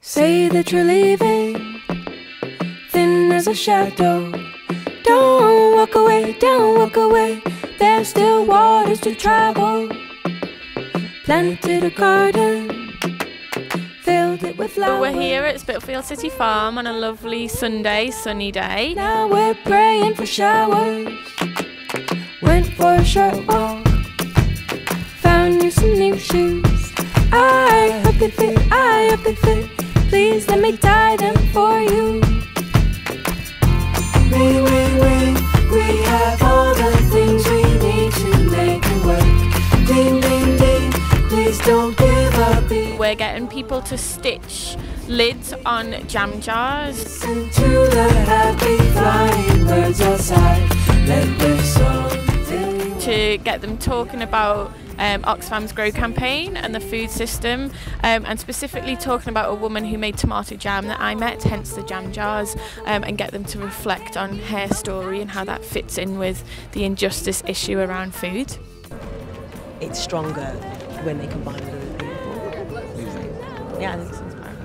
Say that you're leaving, thin as a shadow. Don't walk away, don't walk away. There's still waters to travel. Planted a garden, filled it with flowers. We're here at Spitalfields City Farm on a lovely Sunday, sunny day. Now we're praying for showers. Went for a short walk, found you some new shoes. I hope they fit, I hope they fit. Please let me tie them for you. We, we, we, we have all the things we need to make it work. Ding, ding, ding, please don't give up. We're getting people to stitch lids on jam jars. Listen to the happy flying birds outside. Let to get them talking about um, Oxfam's Grow campaign and the food system, um, and specifically talking about a woman who made tomato jam that I met, hence the jam jars, um, and get them to reflect on her story and how that fits in with the injustice issue around food. it's stronger when they combine with other people. Yeah, I think it's inspiring.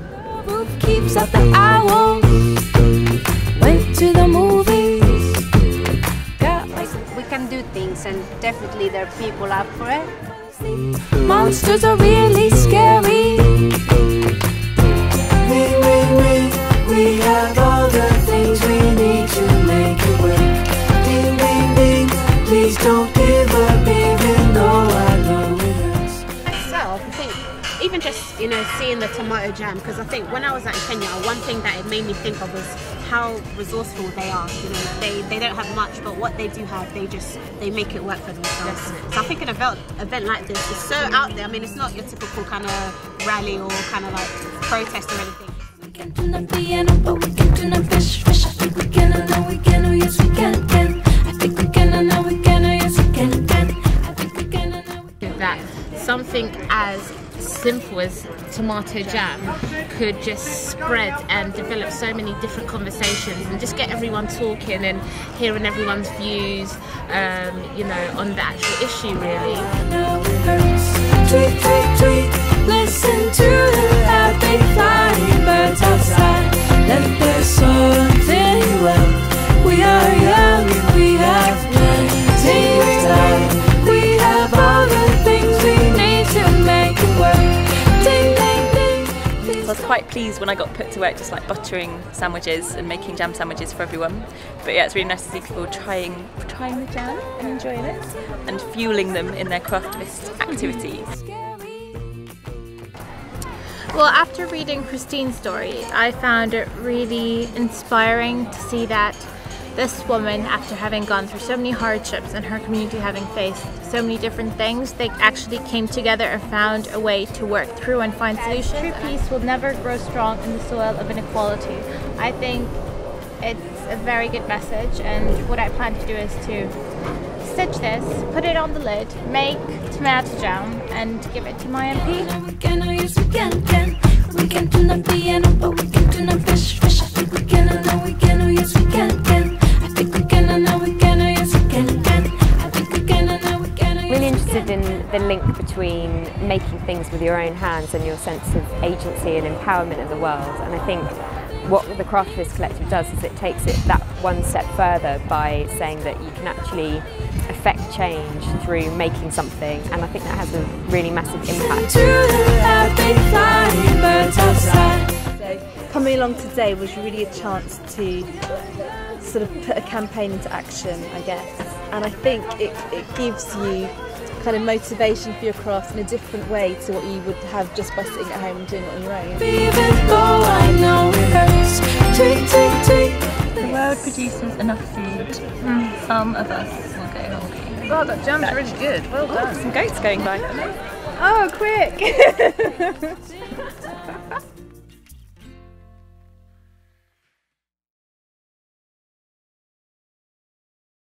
Definitely there are people up for it. monsters are really scary. We, we, we, we have all the things we need to make it work. Ding, ding, ding. Please don't give up, even though I know it hurts. myself, I think even just you know seeing the tomato jam because I think when I was at Kenya, one thing that it made me think of was how resourceful they are. You know, they they don't have much, but what they do have, they just they make it work for themselves. So I think an event event like this is so out there. I mean, it's not your typical kind of rally or kind of like protest or anything. We can tune the piano, but we can tune the fish, fish. I think we can, I know we can, oh yes we can, can. I think we can, I know we can, oh yes we can, can. I think we can, I know we can. that something as simple as tomato jam could just spread and develop so many different conversations and just get everyone talking and hearing everyone's views um, you know on the actual issue really was quite pleased when I got put to work just like buttering sandwiches and making jam sandwiches for everyone. But yeah, it's really nice to see people trying trying the jam and enjoying it and fueling them in their craftivist activities. well after reading christine's story i found it really inspiring to see that this woman after having gone through so many hardships and her community having faced so many different things they actually came together and found a way to work through and find solutions. True peace will never grow strong in the soil of inequality. I think it's a very good message and what i plan to do is to stitch this put it on the lid make tomato jam and give it to my mp the link between making things with your own hands and your sense of agency and empowerment of the world. And I think what the Craftivist Collective does is it takes it that one step further by saying that you can actually affect change through making something. And I think that has a really massive impact. To the happy flying birds outside. So coming along today was really a chance to sort of put a campaign into action, I guess. And I think it, it gives you kind of motivation for your craft in a different way to what you would have just by sitting at home and doing it on your own. Even though I know it hurts. Tweet, tweet, tweet. The world produces enough food. Mm. Some of us will go hungry. Oh, that jam's really good. Well oh, done. Some goats going by. Oh, quick!